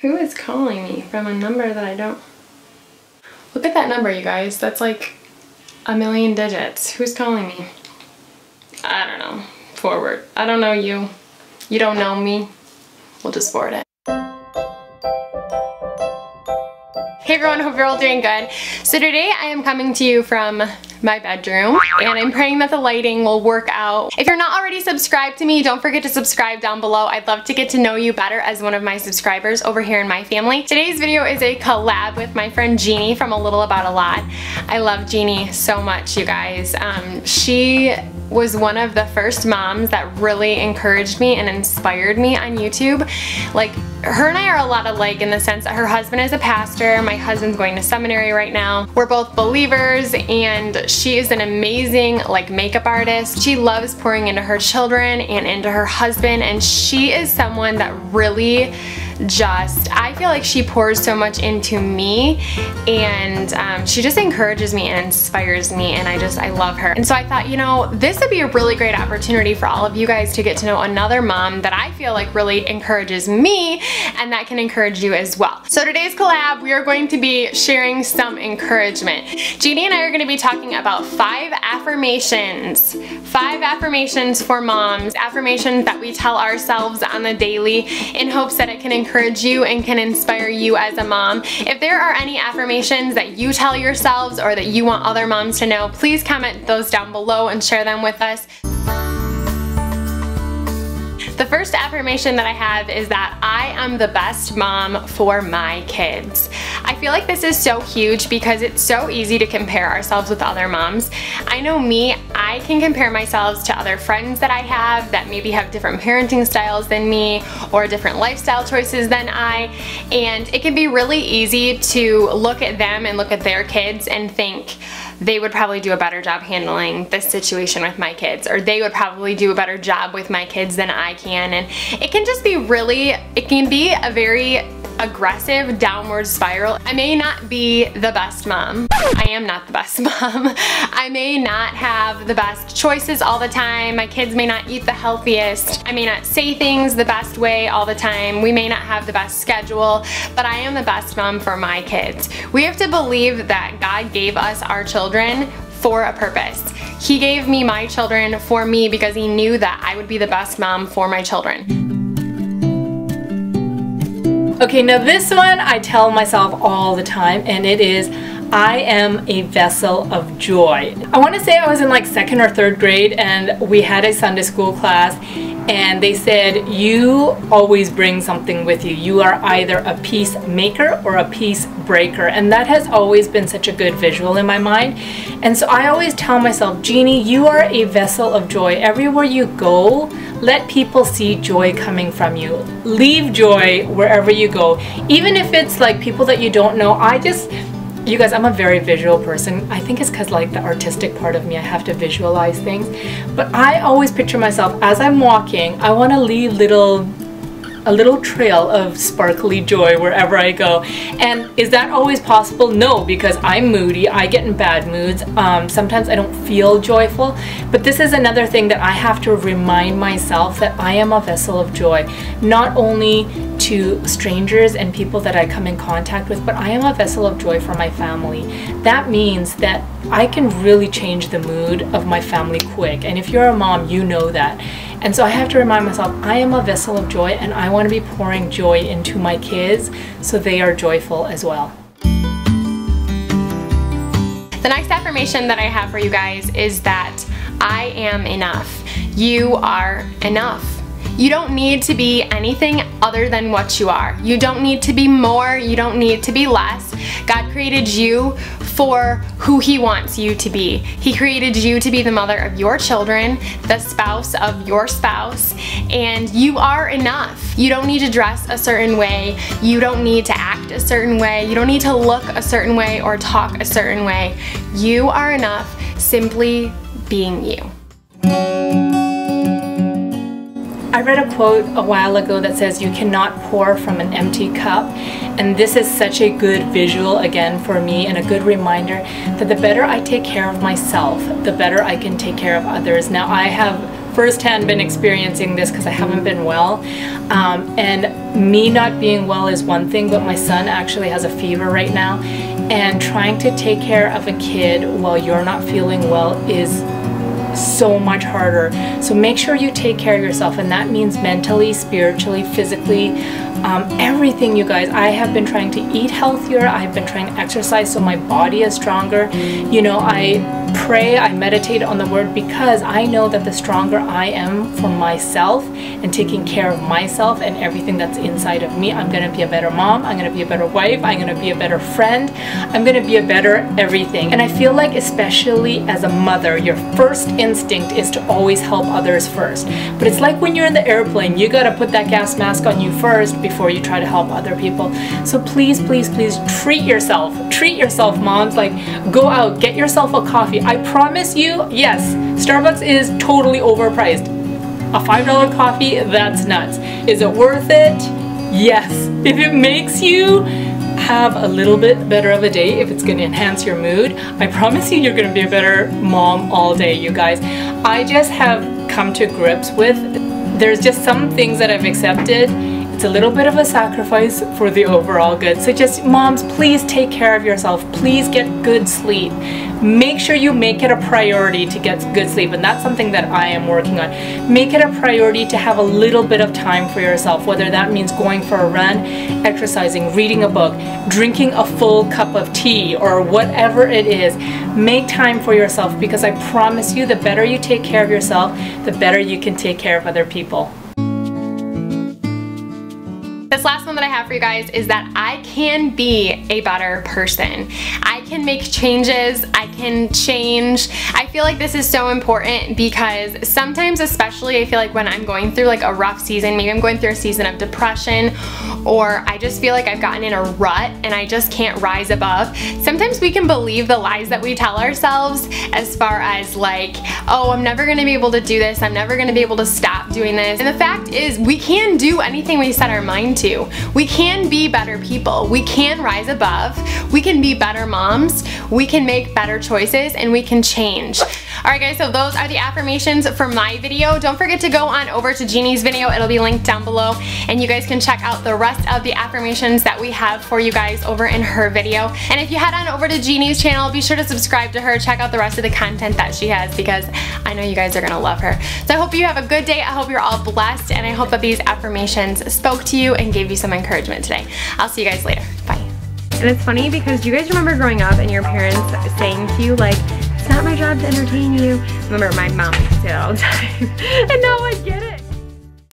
Who is calling me from a number that I don't... Look at that number, you guys. That's like a million digits. Who's calling me? I don't know. Forward. I don't know you. You don't know me. We'll just forward it. Hey everyone, hope you're all doing good. So today I am coming to you from my bedroom and I'm praying that the lighting will work out. If you're not already subscribed to me, don't forget to subscribe down below. I'd love to get to know you better as one of my subscribers over here in my family. Today's video is a collab with my friend Jeannie from A Little About a Lot. I love Jeannie so much, you guys. Um, she was one of the first moms that really encouraged me and inspired me on YouTube. Like, her and I are a lot alike in the sense that her husband is a pastor, my husband's going to seminary right now. We're both believers and she is an amazing like makeup artist. She loves pouring into her children and into her husband and she is someone that really just, I feel like she pours so much into me and um, she just encourages me and inspires me and I just, I love her. And so I thought, you know, this would be a really great opportunity for all of you guys to get to know another mom that I feel like really encourages me and that can encourage you as well. So today's collab, we are going to be sharing some encouragement. Jeannie and I are gonna be talking about five affirmations. Five affirmations for moms, affirmations that we tell ourselves on the daily in hopes that it can encourage encourage you and can inspire you as a mom. If there are any affirmations that you tell yourselves or that you want other moms to know, please comment those down below and share them with us. The first affirmation that I have is that I am the best mom for my kids. I feel like this is so huge because it's so easy to compare ourselves with other moms. I know me, I can compare myself to other friends that I have that maybe have different parenting styles than me or different lifestyle choices than I and it can be really easy to look at them and look at their kids and think, they would probably do a better job handling this situation with my kids or they would probably do a better job with my kids than I can. And it can just be really, it can be a very aggressive downward spiral. I may not be the best mom. I am not the best mom. I may not have the best choices all the time. My kids may not eat the healthiest. I may not say things the best way all the time. We may not have the best schedule, but I am the best mom for my kids. We have to believe that God gave us our children for a purpose. He gave me my children for me because he knew that I would be the best mom for my children. Okay, now this one I tell myself all the time and it is I am a vessel of joy. I want to say I was in like second or third grade and we had a Sunday school class and they said you always bring something with you. You are either a peacemaker or a peace breaker and that has always been such a good visual in my mind. And so I always tell myself, Jeannie, you are a vessel of joy. Everywhere you go, let people see joy coming from you. Leave joy wherever you go. Even if it's like people that you don't know, I just, you guys, I'm a very visual person. I think it's because like the artistic part of me, I have to visualize things. But I always picture myself as I'm walking, I want to leave little a little trail of sparkly joy wherever I go. And is that always possible? No, because I'm moody, I get in bad moods, um, sometimes I don't feel joyful, but this is another thing that I have to remind myself that I am a vessel of joy, not only to strangers and people that I come in contact with, but I am a vessel of joy for my family. That means that I can really change the mood of my family quick. And if you're a mom, you know that. And so I have to remind myself, I am a vessel of joy and I want to be pouring joy into my kids so they are joyful as well. The next affirmation that I have for you guys is that I am enough. You are enough. You don't need to be anything other than what you are. You don't need to be more, you don't need to be less. God created you for who he wants you to be. He created you to be the mother of your children, the spouse of your spouse, and you are enough. You don't need to dress a certain way. You don't need to act a certain way. You don't need to look a certain way or talk a certain way. You are enough simply being you. I read a quote a while ago that says you cannot pour from an empty cup and this is such a good visual again for me and a good reminder that the better I take care of myself the better I can take care of others. Now I have firsthand been experiencing this because I haven't been well. Um, and me not being well is one thing, but my son actually has a fever right now. And trying to take care of a kid while you're not feeling well is so much harder. So make sure you take care of yourself, and that means mentally, spiritually, physically, um, everything, you guys. I have been trying to eat healthier. I've been trying to exercise so my body is stronger. You know, I pray, I meditate on the word because I know that the stronger I am for myself and taking care of myself and everything that's inside of me, I'm to be a better mom. I'm to be a better wife. I'm to be a better friend. I'm to be a better everything. And I feel like, especially as a mother, your first instinct is to always help others first. But it's like when you're in the airplane, you got to put that gas mask on you first before you try to help other people. So please, please, please treat yourself. Treat yourself, moms. Like, go out, get yourself a coffee. I promise you, yes, Starbucks is totally overpriced. A $5 coffee, that's nuts. Is it worth it? Yes. If it makes you have a little bit better of a day, if it's gonna enhance your mood, I promise you you're gonna be a better mom all day, you guys. I just have come to grips with, there's just some things that I've accepted it's a little bit of a sacrifice for the overall good. So just moms, please take care of yourself. Please get good sleep. Make sure you make it a priority to get good sleep. And that's something that I am working on. Make it a priority to have a little bit of time for yourself, whether that means going for a run, exercising, reading a book, drinking a full cup of tea, or whatever it is. Make time for yourself because I promise you the better you take care of yourself, the better you can take care of other people. This last one that I have for you guys is that I can be a better person. I can make changes, I can change. I feel like this is so important because sometimes especially I feel like when I'm going through like a rough season, maybe I'm going through a season of depression or I just feel like I've gotten in a rut and I just can't rise above. Sometimes we can believe the lies that we tell ourselves as far as like, oh, I'm never gonna be able to do this, I'm never gonna be able to stop doing this. And the fact is we can do anything we set our mind to. We can be better people. We can rise above. We can be better moms. We can make better choices and we can change. Alright guys, so those are the affirmations for my video. Don't forget to go on over to Jeannie's video. It'll be linked down below and you guys can check out the rest of the affirmations that we have for you guys over in her video. And if you head on over to Jeannie's channel, be sure to subscribe to her. Check out the rest of the content that she has because I know you guys are going to love her. So I hope you have a good day. I hope you're all blessed and I hope that these affirmations spoke to you and gave you some encouragement today. I'll see you guys later. Bye. And it's funny because you guys remember growing up and your parents saying to you like, it's not my job to entertain you. Remember my mom used to say that all the time. and now I get it.